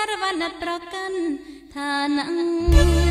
សារវណ្ណប្រកាន់ឋានៈ